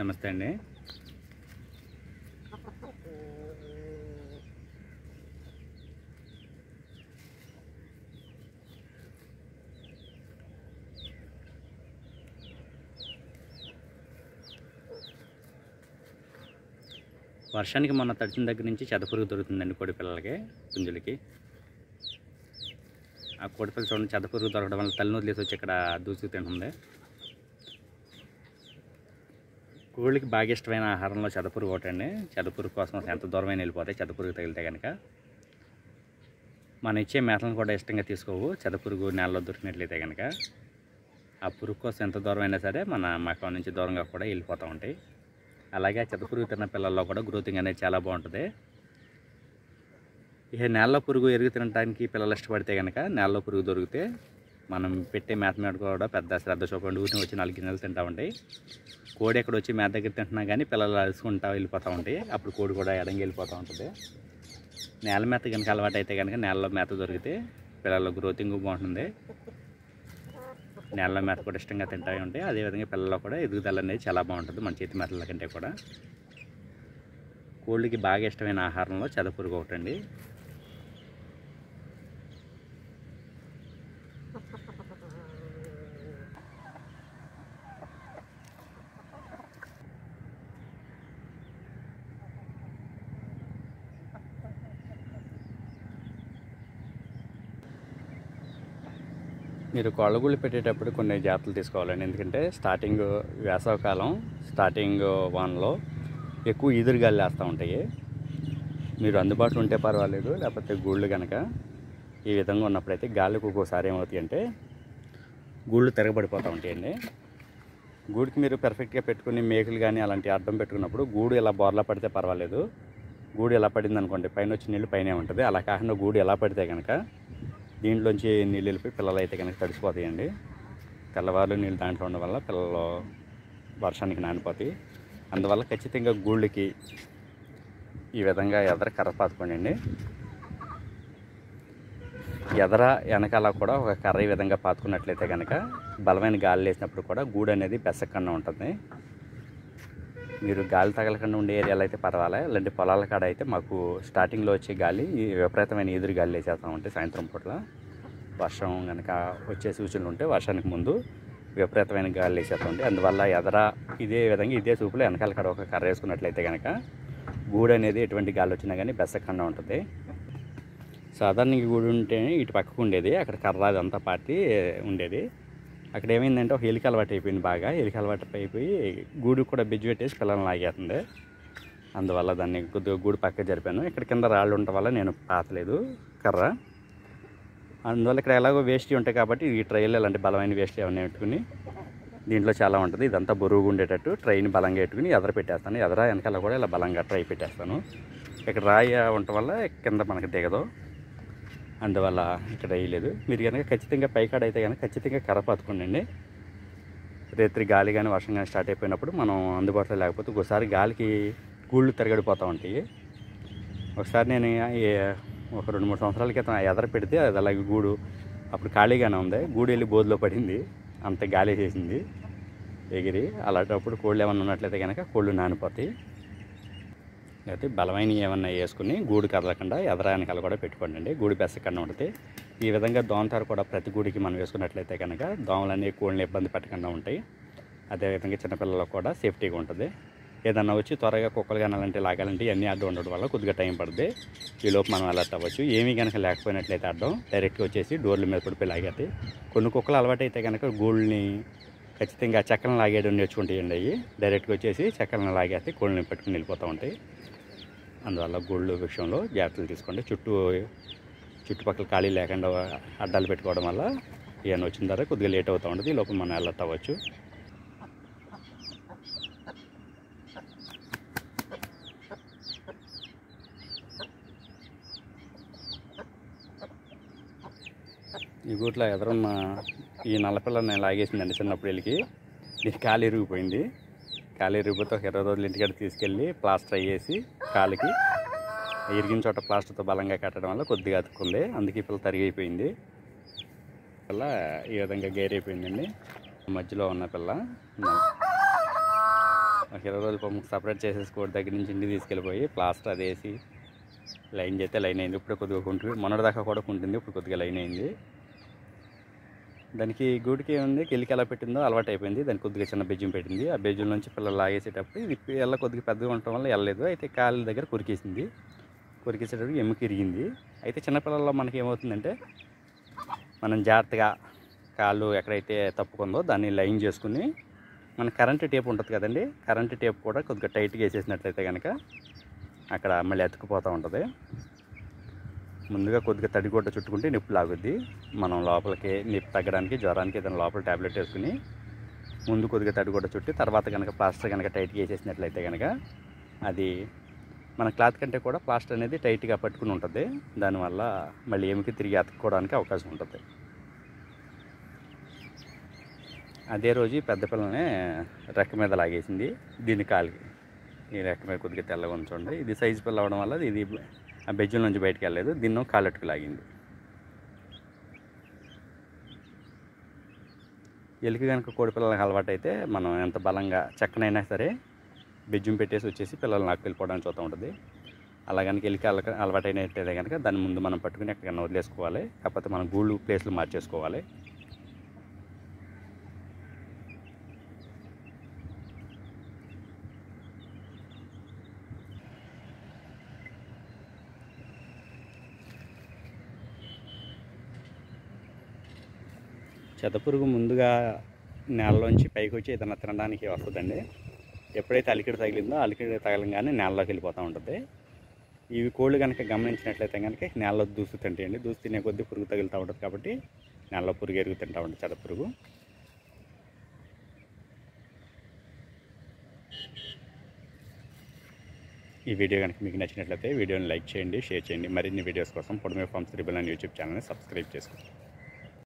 నమస్తే అండి. వర్షానికి మొన్న తడిచిన దగ్గర నుంచి చెదపురుగు దొరుకుతుందండి కోడి పిల్లలకి పుంజులకి. ఆ కోడి పిల్ల చూడండి చెదపురుగు దొరకడం వల్ల తల్లిని వదిలేసి వచ్చి ఇక్కడ దూసుకు తింటుంది కోళ్ళకి బాగా ఇష్టమైన ఆహారంలో చెదపురుగు ఒకటండి. చెదపురుగు కోసం ఎంత దూరమైన వెళ్ళిపోతాయి చెదపురుగు తగిలితే కనుక మనం ఇచ్చే మేతలను కూడా ఇష్టంగా తీసుకోవు. చెదపురుగు నేలలో దొరికినట్లయితే కనుక ఆ పురుగు కోసం ఎంత దూరమైనా సరే మన మకం నుంచి దూరంగా కూడా వెళ్ళిపోతూ ఉంటాయి. అలాగే ఆ చెదపురుగు తిన్న పిల్లల్లో కూడా గ్రోతింగ్ అనేది చాలా బాగుంటుంది. ఇక నేలలో పురుగు ఎరుగు తినడానికి పిల్లలు ఇష్టపడితే కనుక నేలలో పురుగు దొరికితే మనం పెట్టే మేత మీద కూడా పెద్ద శ్రద్ధ చూపండి ఊరిని వచ్చి నాలుగు గిన్నెలు తింటా ఉంటాయి. కోడి ఎక్కడ వచ్చి మేత దగ్గర తింటున్నా కానీ పిల్లలు అలుసుకుంటా వెళ్ళిపోతూ ఉంటాయి. అప్పుడు కోడి కూడా ఎడంగి వెళ్ళిపోతూ ఉంటుంది. నేల మేత కనుక అలవాటు అయితే కనుక నేలలో మేత దొరికితే పిల్లల గ్రోతింగ్ బాగుంటుంది. నేలలో మేత కూడా ఇష్టంగా తింటూ ఉంటాయి. అదేవిధంగా పిల్లల్లో కూడా ఎదుగుదల అనేది చాలా బాగుంటుంది మన చేతి మేతల కంటే కూడా. కోళ్ళకి బాగా ఇష్టమైన ఆహారంలో చెదపురుగు ఒకటండి. మీరు కోళ్ళగుళ్ళు పెట్టేటప్పుడు కొన్ని జాగ్రత్తలు తీసుకోవాలండి. ఎందుకంటే స్టార్టింగ్ వేసవకాలం స్టార్టింగ్ వన్లో ఎక్కువ ఈదురుగాలు వేస్తూ ఉంటాయి. మీరు అందుబాటులో ఉంటే పర్వాలేదు లేకపోతే గూళ్ళు కనుక ఈ విధంగా ఉన్నప్పుడైతే గాలికి ఒక్కోసారి ఏమవుతాయి అంటే గూళ్ళు తిరగబడిపోతూ ఉంటాయండి. గూడికి మీరు పర్ఫెక్ట్గా పెట్టుకుని మేకులు కానీ అలాంటి అడ్డం పెట్టుకున్నప్పుడు గూడు ఇలా బోర్లా పడితే పర్వాలేదు. గూడు ఎలా పడింది అనుకోండి పైన వచ్చి నీళ్ళు పైనే ఉంటుంది. అలా కాకుండా గూడు ఎలా పడితే కనుక దీంట్లోంచి నీళ్ళు వెళ్ళిపోయి పిల్లలు అయితే కనుక తడిసిపోతాయండి. తెల్లవారులు నీళ్ళు దాంట్లో ఉండడం వల్ల పిల్లలు వర్షానికి నానిపోతాయి. అందువల్ల ఖచ్చితంగా గూళ్ళకి ఈ విధంగా ఎదర కర్ర పాతుకోండి ఎదర వెనకాల కూడా ఒక కర్ర ఈ విధంగా పాతుకున్నట్లయితే కనుక బలమైన గాలి వేసినప్పుడు కూడా గూడు అనేది బెసక్కకుండా ఉంటుంది. మీరు గాలి తగలకుండా ఉండే ఏరియాలో అయితే పర్వాలే. ఇలాంటి పొలాల కాడ అయితే మాకు స్టార్టింగ్లో వచ్చే గాలి విపరీతమైన ఎదురు గాలి వేసేస్తూ ఉంటాయి సాయంత్రం పూట్ల వర్షం కనుక వచ్చే సూచనలు ఉంటే వర్షానికి ముందు విపరీతమైన గాలి వేసేస్తూ ఉంటాయి అందువల్ల ఎదర ఇదే విధంగా ఇదే సూపులో వెనకాల కాడ ఒక కర్ర వేసుకున్నట్లయితే కనుక గూడు అనేది ఎటువంటి గాలి వచ్చినా కానీ బెసక్కకుండా ఉంటుంది. సాధారణంగా గూడు ఉంటే ఇటు పక్కకు ఉండేది అక్కడ కర్ర అదంతా పార్టీ ఉండేది. అక్కడ ఏమైందంటే ఒక ఎలిక అలవాటు అయిపోయింది బాగా. ఎలిక అలవాటు అయిపోయి గూడు కూడా బిజ్జు పెట్టేసి పిల్లల్ని లాగేస్తుంది. అందువల్ల దాన్ని కొద్దిగా గూడు పక్క జరిపాను. ఇక్కడ కింద రాళ్ళు ఉండటం వల్ల నేను పాతలేదు కర్ర. అందువల్ల ఇక్కడ ఎలాగో వేస్ట్ ఉంటాయి కాబట్టి ఈ ట్రైలో ఇలాంటి బలమైన వేస్ట్ ఏమైనా పెట్టుకుని దీంట్లో చాలా ఉంటుంది. ఇదంతా బరువుగా ఉండేటట్టు ట్రైని బలంగా పెట్టుకుని ఎదర పెట్టేస్తాను. ఎదర వెనకాల కూడా ఇలా బలంగా ట్రై పెట్టేస్తాను. ఇక్కడ రాయి ఉండటం వల్ల కింద మనకి దిగదు. అందువల్ల ఇక్కడ వేయలేదు. మీరు కనుక ఖచ్చితంగా పైకాడ అయితే కనుక ఖచ్చితంగా కర్ర పాతుకోండి గాలి కానీ వర్షం కానీ స్టార్ట్ అయిపోయినప్పుడు మనం అందుబాటులో లేకపోతే ఒకసారి గాలికి గూళ్ళు తిరగడిపోతూ ఉంటాయి. ఒకసారి నేను ఒక రెండు మూడు సంవత్సరాల క్రితం ఎదర పెడితే అది అలాగే గూడు అప్పుడు ఖాళీగానే ఉంది. గూడు వెళ్ళి బోధలో పడింది. అంత గాలి చేసింది ఎగిరి అలాంటప్పుడు కోళ్ళు ఏమన్నా ఉన్నట్లయితే కనుక కోళ్ళు నానిపోతాయి. లేకపోతే బలమైన ఏమన్నా వేసుకుని గూడు కదలకుండా ఎదర కూడా పెట్టుకోండి గూడు బెసకుండా ఉంటుంది ఈ విధంగా దోమతారు కూడా ప్రతి గూడికి మనం వేసుకున్నట్లయితే కనుక దోమలన్నీ కోళ్ళని ఇబ్బంది పెట్టకుండా ఉంటాయి. అదేవిధంగా చిన్నపిల్లలకు కూడా సేఫ్టీగా ఉంటుంది. ఏదన్నా వచ్చి త్వరగా కుక్కలు కనాలంటే లాగాలంటే ఇవన్నీ అడ్డం ఉండడం వల్ల కొద్దిగా టైం పడుతుంది ఈ లోపు మనం అలర్ట్ అవ్వచ్చు. ఏమీ కనుక లేకపోయినట్లయితే అడ్డం డైరెక్ట్గా వచ్చేసి డోర్ల మీద పడిపోయి లాగేస్తాయి కొన్ని కుక్కలు అలవాటైతే కనుక గూళ్ళని ఖచ్చితంగా చెక్కలను లాగేయడం నేర్చుకుంటాయండి అవి డైరెక్ట్గా వచ్చేసి చెక్కలను లాగేస్తే కోళ్ళని పెట్టుకుని వెళ్ళిపోతూ ఉంటాయి. అందువల్ల గోల్డ్ విషయంలో జాగ్రత్తలు తీసుకోండి. చుట్టూ చుట్టుపక్కల ఖాళీ లేకుండా అడ్డాలు పెట్టుకోవడం వల్ల ఏమైనా వచ్చిన తర్వాత కొద్దిగా లేట్ అవుతూ ఉంటుంది. ఈ లోపల మనం అలర్ట్ అవ్వచ్చు. ఈ గూట్లో ఎదురున్న ఈ నల్లపిల్ల నేను లాగేసిందండి చిన్నప్పుడు వెళ్ళి దీనికి కాలు ఇరిగిపోయింది. కాలి రిబ్బుతో ఇరవై రోజులు ఇంటికాడ తీసుకెళ్ళి ప్లాస్టర్ అయ్యేసి కాలికి ఇరిగిన చోట ప్లాస్టర్తో బలంగా కట్టడం వల్ల కొద్దిగా అతుక్కుంది. అందుకే పిల్ల తరిగైపోయింది. పిల్ల ఈ విధంగా గేరైపోయిందండి. మధ్యలో ఉన్న పిల్ల ఒక ఇరవై రోజులు పాపం సపరేట్ చేసేసి కోడి దగ్గర నుంచి ఇంటికి తీసుకెళ్ళిపోయి ప్లాస్టర్ అదేసి వేసి లైన్ చేస్తే లైన్ అయింది. ఇప్పుడు కొద్దిగా కుంటుంది మొన్నటిదాకా కూడా కుంటుంది. ఇప్పుడు కొద్దిగా లైన్ అయింది. దానికి గూడికి ఏముంది? కెలికి ఎలా పెట్టిందో అలవాటు అయిపోయింది. దానికి కొద్దిగా చిన్న బెజ్జం పెట్టింది. ఆ బెజ్జం నుంచి పిల్లలు లాగేసేటప్పుడు ఇది ఎల్ల కొద్దిగా పెద్దగా ఉండటం వల్ల వెళ్ళలేదు. అయితే కాళ్ళ దగ్గర కొరికేసింది. కొరికేసేటప్పుడు ఎముక ఇరిగింది. అయితే చిన్నపిల్లల్లో మనకి ఏమవుతుందంటే మనం జాగ్రత్తగా కాళ్ళు ఎక్కడైతే తప్పుకుందో దాన్ని లైన్ చేసుకుని మన కరెంటు టేప్ ఉంటుంది కదండి? కరెంటు టేప్ కూడా కొద్దిగా టైట్గా వేసేసినట్లయితే కనుక అక్కడ మళ్ళీ అతుక్కుపోతూ ఉంటుంది. ముందుగా కొద్దిగా తడిగుడ్డ చుట్టుకుంటే నొప్పి లాగుద్ది. మనం లోపలికి నొప్పి తగ్గడానికి జ్వరానికి ఏదైనా లోపల ట్యాబ్లెట్ వేసుకుని ముందు కొద్దిగా తడిగుడ్డ చుట్టి తర్వాత కనుక ప్లాస్టర్ కనుక టైట్గా వేసేసినట్లయితే కనుక అది మన క్లాత్ కంటే కూడా ప్లాస్టర్ అనేది టైట్గా పట్టుకుని ఉంటుంది. దానివల్ల మళ్ళీ ఏమికి తిరిగి అతుక్కోవడానికి అవకాశం ఉంటుంది. అదే రోజు పెద్ద పిల్లనే రెక్క మీద లాగేసింది. దీని కాలికి. ఈ రెక్క మీద కొద్దిగా తెల్లగా ఉంచండి. ఇది సైజు పిల్ల అవడం వల్ల ఇది ఆ బెజ్జుల నుంచి బయటకు వెళ్ళలేదు. దీన్ని కాళ్ళట్టుకు లాగింది. ఎలుక కనుక కోడి పిల్లలకు అలవాటు అయితే మనం ఎంత బలంగా చక్కనైనా సరే బెజ్జం పెట్టేసి వచ్చేసి పిల్లలు నాకు వెళ్ళిపోవడానికి చూస్తూ ఉంటుంది. అలా కనుక ఎలికి అలక అలవాటైనట్టయితే కనుక దాని ముందు మనం పట్టుకుని ఎక్కడికైనా వదిలేసుకోవాలి. కాకపోతే మనం గూళ్ళు ప్లేస్లు మార్చేసుకోవాలి. చెదపురుగు ముందుగా నేలలోంచి పైకి వచ్చి ఏదైనా తినడానికి వస్తుందండి. ఎప్పుడైతే అలికిడి తగిలిందో అలికిడి తగలంగానే నేలలోకి వెళ్ళిపోతూ ఉంటుంది. ఇవి కోళ్ళు కనుక గమనించినట్లయితే కనుక నేలలో దూసు తింటాయండి. దూసు తినే కొద్దీ పురుగు తగులుతూ ఉంటుంది కాబట్టి నేలలో పురుగు ఎరుగు తింటూ ఉంటుంది చెదపురుగు. ఈ వీడియో కనుక మీకు నచ్చినట్లయితే వీడియోని లైక్ చేయండి షేర్ చేయండి. మరిన్ని వీడియోస్ కోసం పొడమే ఫార్మ్స్ త్రిబుల్ అని యూట్యూబ్ ఛానల్ని సబ్స్క్రైబ్ చేసుకోండి.